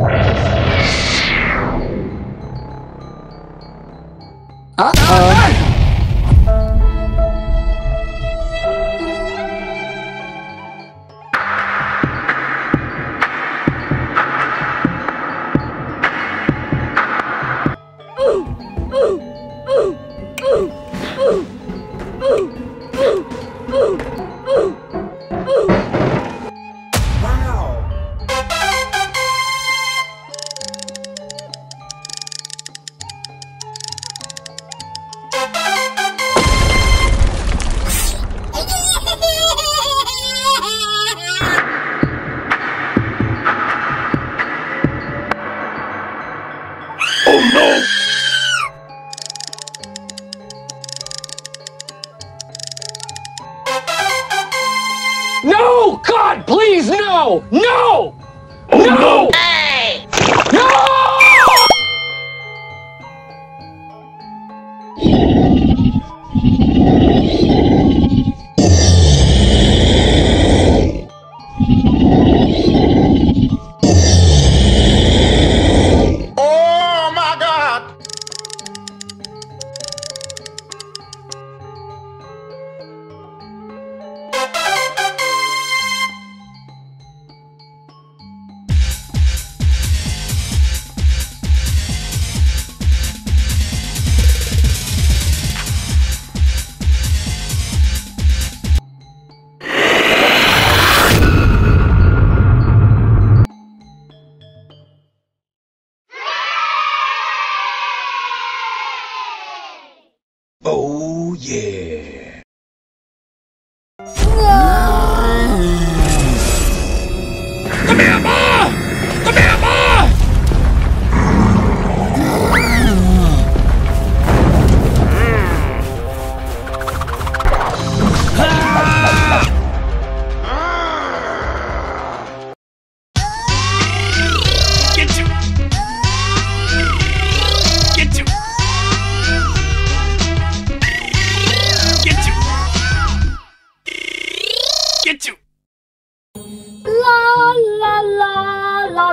Right. Oh, God, please, no! No! Oh, no! no! Oh, yeah.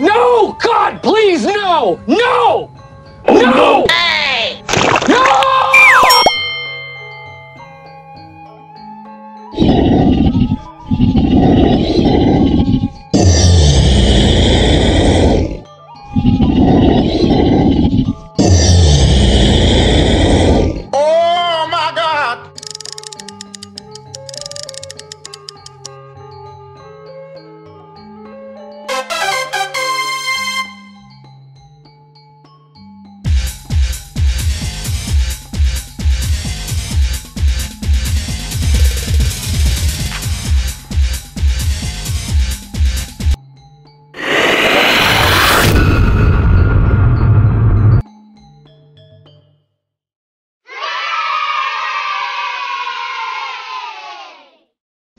No! God, please, no! No! No! Hey! no!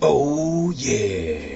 Oh yeah.